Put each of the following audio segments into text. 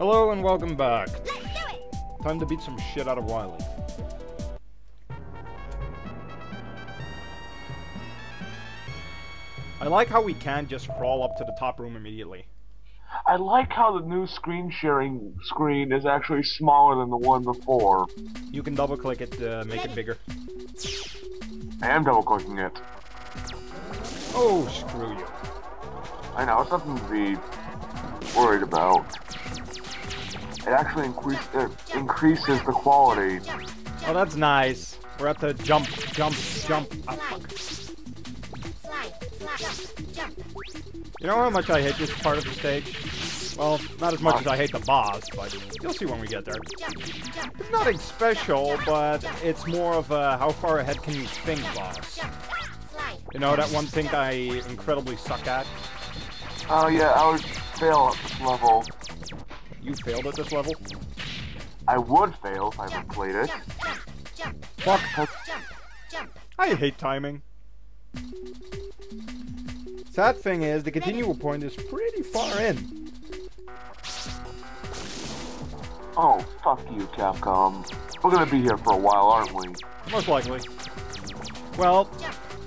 Hello and welcome back. Let's do it! Time to beat some shit out of Wily. I like how we can't just crawl up to the top room immediately. I like how the new screen sharing screen is actually smaller than the one before. You can double click it to make it bigger. I am double clicking it. Oh, screw you. I know, it's nothing to be worried about. It actually increase, it increases the quality. Oh, that's nice. We're at the jump, jump, jump. Oh, fuck. Slide, slide, jump, jump. You know how much I hate this part of the stage? Well, not as much as I hate the boss, but you'll see when we get there. It's nothing special, but it's more of a how far ahead can you think boss. You know, that one thing I incredibly suck at? Oh yeah, I would fail at this level. You failed at this level? I would fail if I haven't played it. Jump, Fuck. jump, jump. I hate timing. Sad thing is, the continual point is pretty far in. Oh, fuck you, Capcom. We're gonna be here for a while, aren't we? Most likely. Well,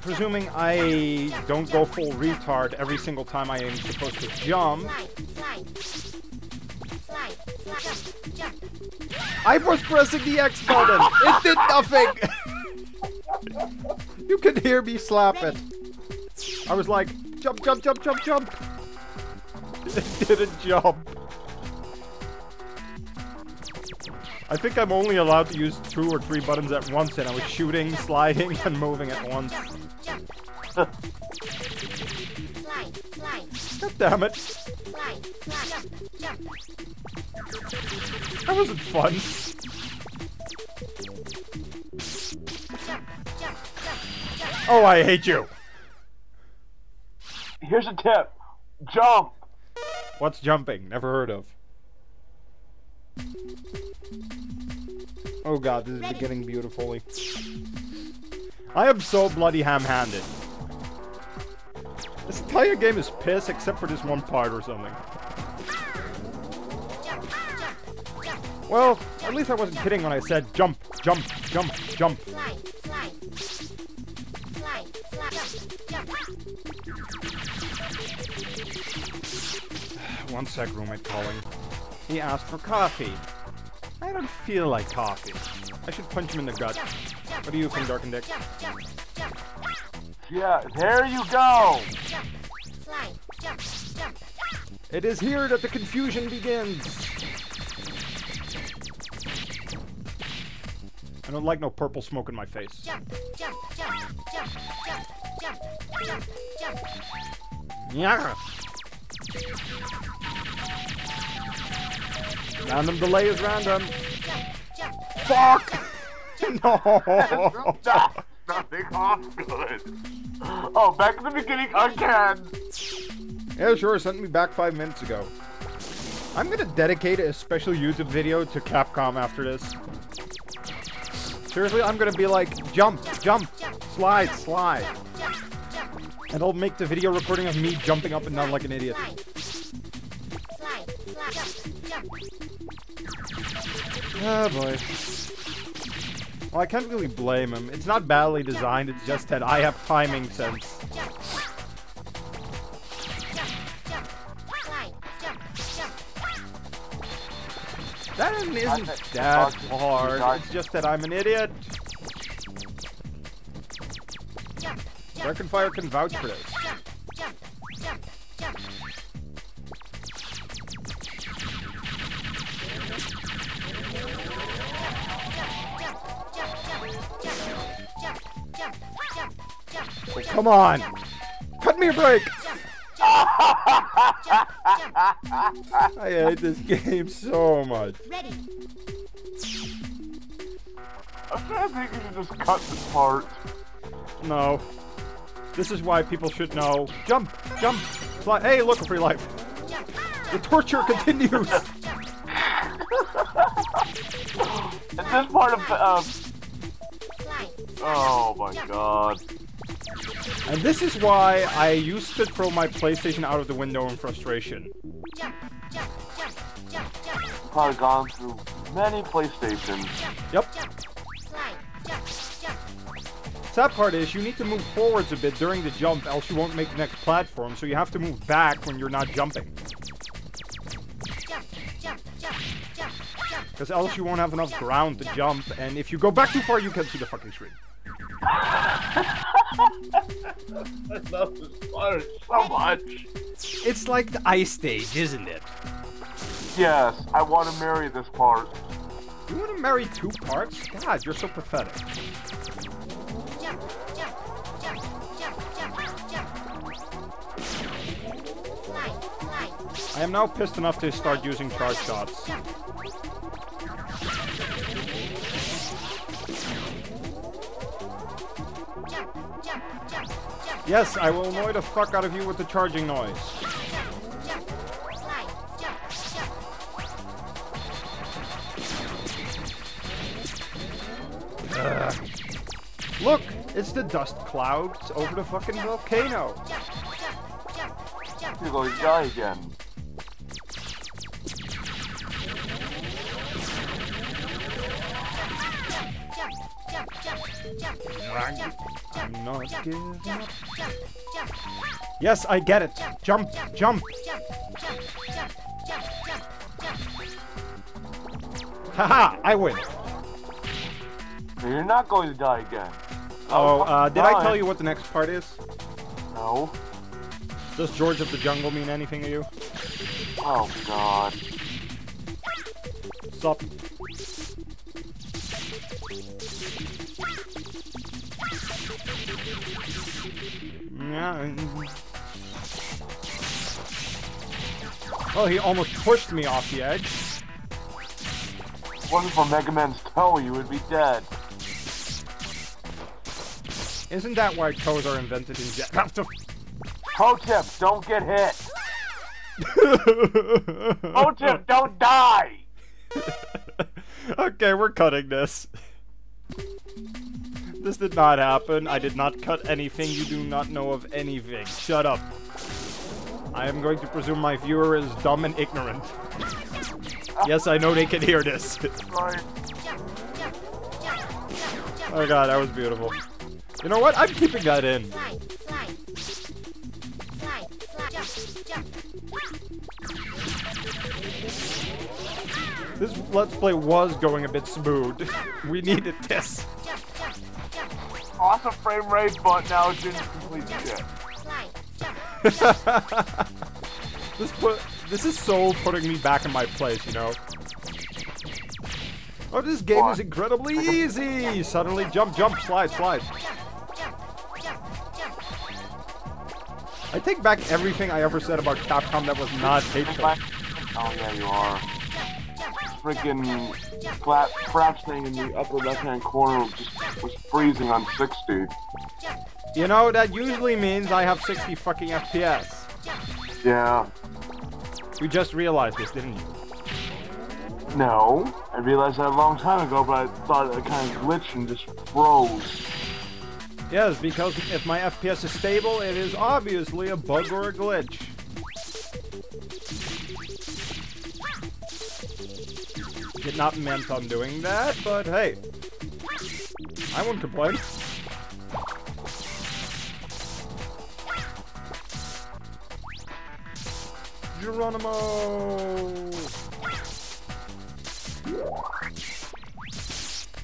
presuming I don't go full retard every single time I am supposed to jump, I was pressing the X button. It did nothing. you can hear me slap it. I was like, jump, jump, jump, jump, jump. It didn't jump. I think I'm only allowed to use two or three buttons at once, and I was shooting, sliding, and moving at once. Slide, slide, God damn it. slide, slide, jump, jump. That wasn't fun. Oh, I hate you. Here's a tip. Jump! What's jumping? Never heard of. Oh god, this is beginning beautifully. I am so bloody ham-handed. This entire game is piss except for this one part or something. Well, at least I wasn't kidding when I said jump, jump, jump, jump. One sec, roommate calling. He asked for coffee. I don't feel like coffee. I should punch him in the gut. What do you think, Dark and Dick? Yeah, there you go! Jump, Slide, jump, jump. It is here that the confusion begins. I don't like no purple smoke in my face. Jump, jump, jump, jump, jump, jump, jump, jump. Yeah. Random delay is random. Fuck! no! Nothing off good. Oh, back to the beginning again! Yeah, sure, sent me back five minutes ago. I'm gonna dedicate a special YouTube video to Capcom after this. Seriously, I'm gonna be like, jump, jump, slide, slide. And I'll make the video recording of me jumping up and down like an idiot. Slide, slide, jump, jump. Oh boy. Well, I can't really blame him. It's not badly designed, it's just that I have timing sense. That isn't that hard, it's just that I'm an idiot. Fire can vouch for this. Oh, come on! Cut me a break! I hate this game so much. Ready. To think you should just cut this part. No. This is why people should know. Jump! Jump! Fly. Hey, look, a free life. The torture continues! Is this part of the, uh, oh my god. And this is why I used to throw my PlayStation out of the window in frustration. Probably gone through many PlayStations. Yep. Jump. Slide. Jump. Jump. Sad part is you need to move forwards a bit during the jump, else you won't make the next platform. So you have to move back when you're not jumping, Jump. Jump. Jump. Jump. Jump. because else you won't have enough ground to jump. And if you go back too far, you can see the fucking screen. I love this part so much. It's like the ice stage, isn't it? Yes, I want to marry this part. You want to marry two parts? God, you're so pathetic. Jump. Jump. Jump. Jump. Jump. Jump. Slide. Slide. I am now pissed enough to start using charge shots. Jump. Jump. Yes, I will annoy the fuck out of you with the charging noise. Jump. Jump. Slide. Jump. Jump. Look, it's the dust clouds over the fucking volcano. Jump. Jump. Jump. Jump. You're going to die again. Jump. Not giving up. Jump. Jump. Yes, I get it. Jump, jump. Jump. Jump. Jump. Jump. Jump. Jump. Haha, I win. You're not going to die again. Oh, uh, did I tell you what the next part is? No. Does George of the Jungle mean anything to you? Oh, God. Sup? Yeah. Oh, he almost pushed me off the edge. If it wasn't for Mega Man's toe, you would be dead. Isn't that why toes are invented in jet? Pro tip, don't get hit. Pro tip, don't die. okay, we're cutting this. This did not happen. I did not cut anything. You do not know of anything. Shut up. I am going to presume my viewer is dumb and ignorant. yes, I know they can hear this. Oh god, that was beautiful. You know what? I'm keeping that in. This Let's Play was going a bit smooth. we needed this. Awesome frame rate, but now it didn't complete shit. This put this is so putting me back in my place, you know. Oh, this game is incredibly easy. Suddenly, jump, jump, slide, slide. I take back everything I ever said about Capcom that was not hateful. Oh yeah, you are. Freaking flat crouch thing in the upper left-hand corner just was freezing on 60. You know, that usually means I have 60 fucking FPS. Yeah. You just realized this, didn't you? No, I realized that a long time ago, but I thought it kind of glitched and just froze. Yes, because if my FPS is stable, it is obviously a bug or a glitch. Not meant on doing that, but hey. I won't complain. Geronimo!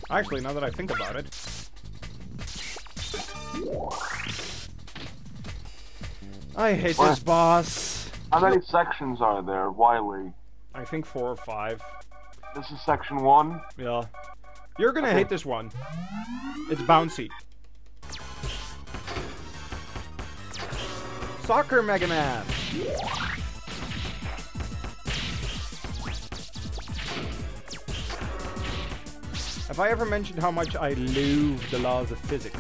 Actually, now that I think about it, I hate this boss. How many sections are there, Wily? I think four or five. This is section one. Yeah. You're gonna hate this one. It's bouncy. Soccer Mega Man! Have I ever mentioned how much I love the laws of physics?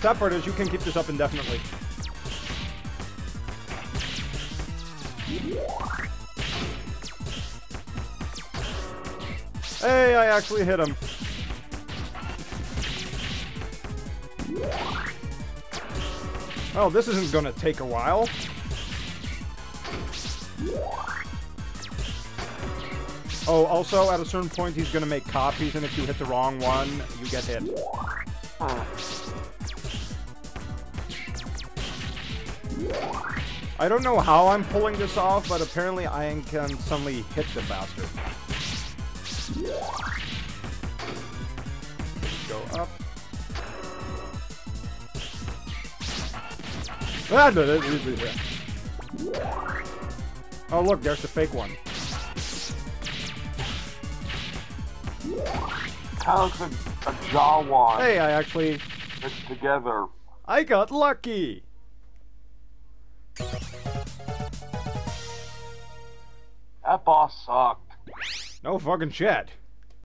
Sad part is you can keep this up indefinitely. Hey, I actually hit him. Oh, this isn't gonna take a while. Oh, also, at a certain point, he's gonna make copies, and if you hit the wrong one, you get hit. I don't know how I'm pulling this off, but apparently I can suddenly hit the bastard. Ah, no, that is- is- yeah. Oh, look, there's the fake one. Of looks like a Jawan Hey, I actually, mixed together. I got lucky. That boss sucked. No fucking shit.